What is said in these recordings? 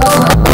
Oh.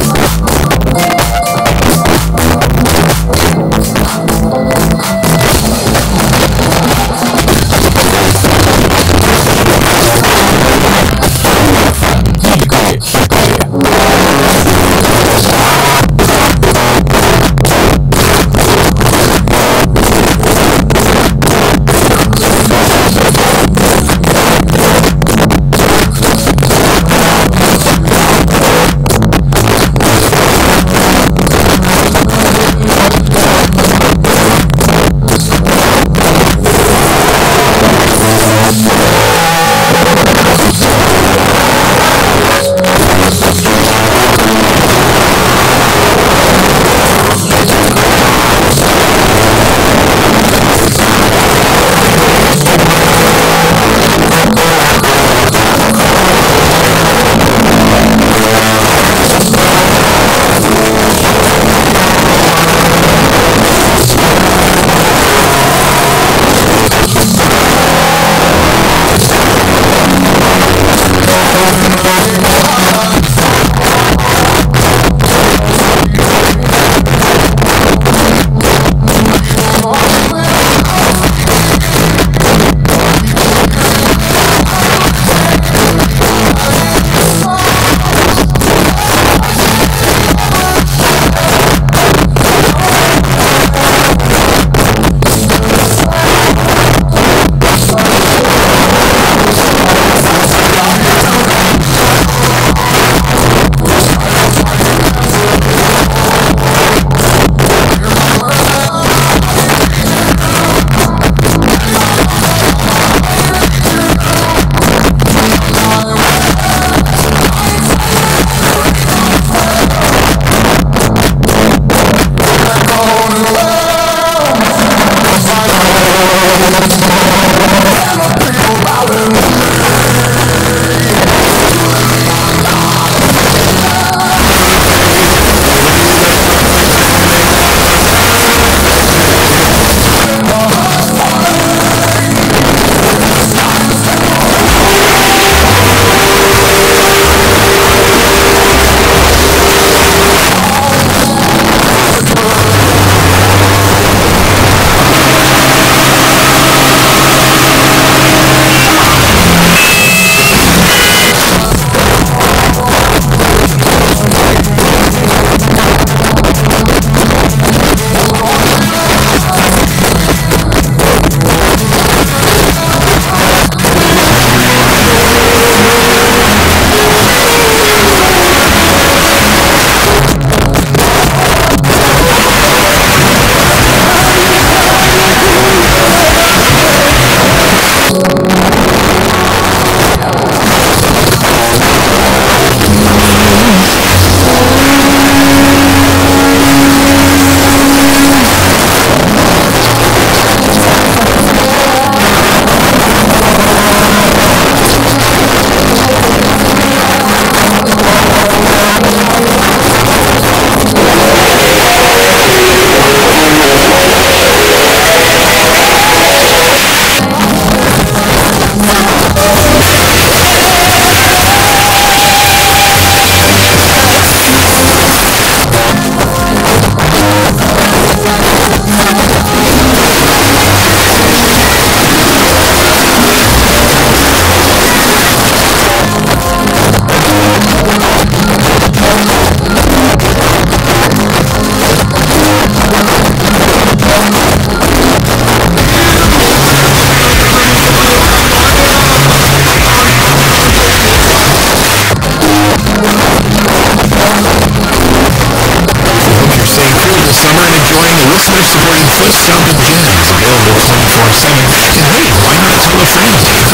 Listener-supported Foot Stomping Jazz available 24-7. And hey, why not tell a friend about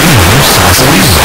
Radio Sausalito?